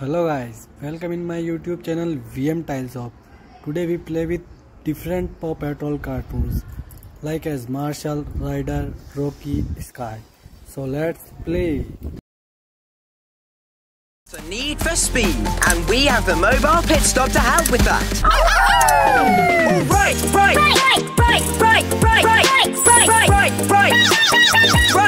Hello guys, welcome in my YouTube channel VM tiles Shop. Today we play with different Paw Patrol cartoons like as Marshall, Ryder Rocky, Skye. So let's play. It's a need for speed, and we have the mobile pit stop to help with that. All right, right, Right, right, right, right, right, right, right, right, right, right, right, right, right, right,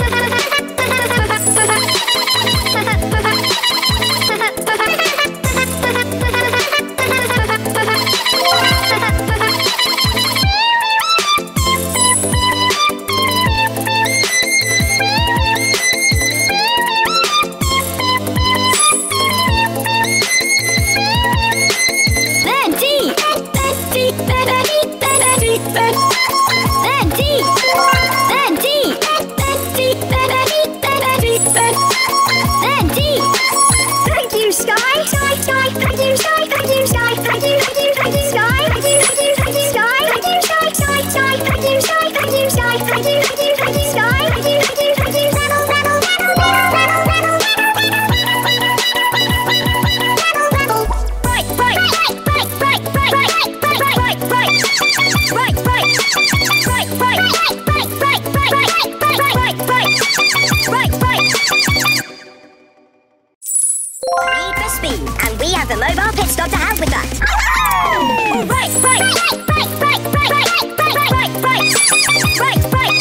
Right, right,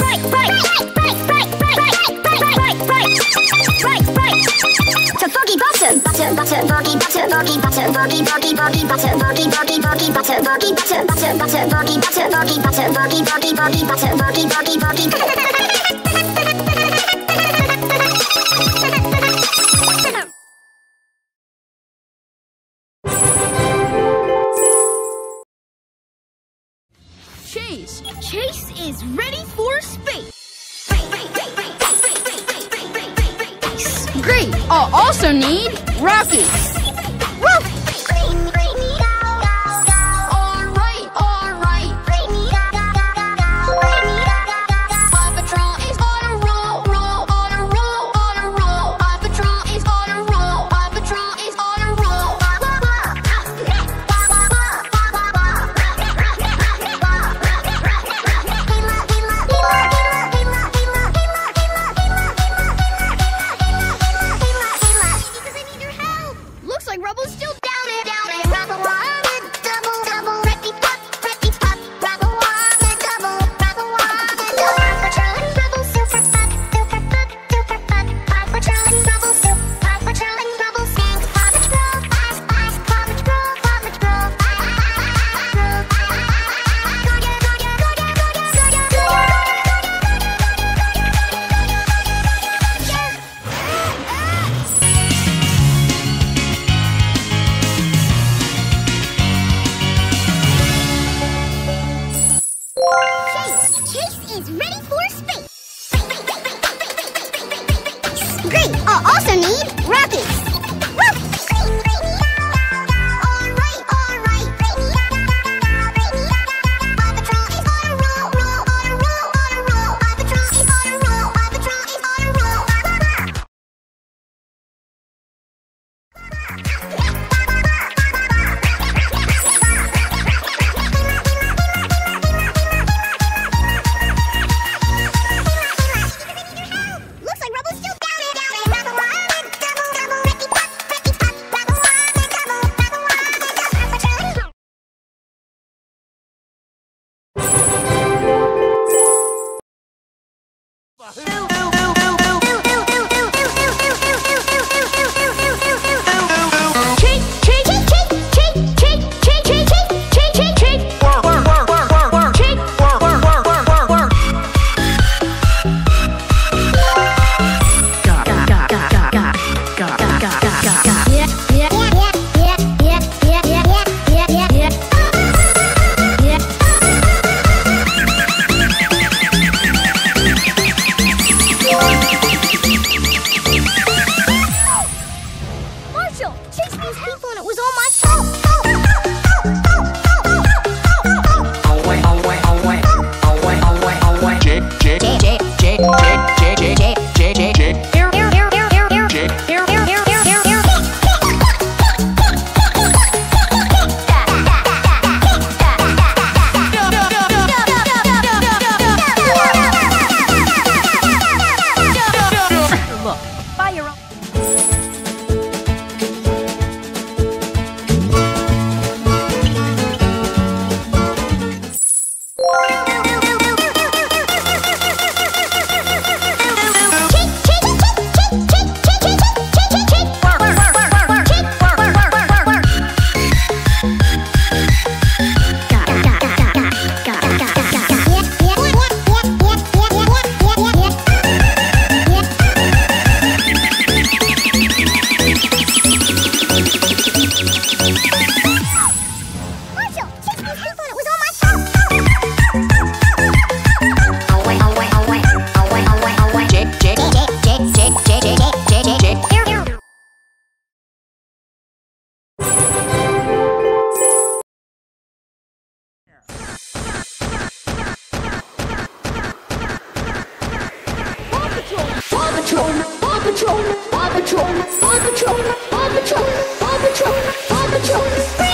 right, right, right, right, right, right, right, right. To foggy bottom, butter, butter, foggy, butter, foggy, butter, foggy, foggy, foggy, butter, foggy, foggy, foggy, butter, foggy, butter, butter, butter, foggy, butter, foggy, butter, foggy, foggy, foggy, butter, foggy, foggy, foggy. Chase. Chase is ready for space. Great. I'll also need Rocky. is ready for space. Great! I'll also need rockets. Patrol, Patrol, Paw Patrol, Paw Patrol, Paw Patrol, Paw Patrol, Patrol, Patrol.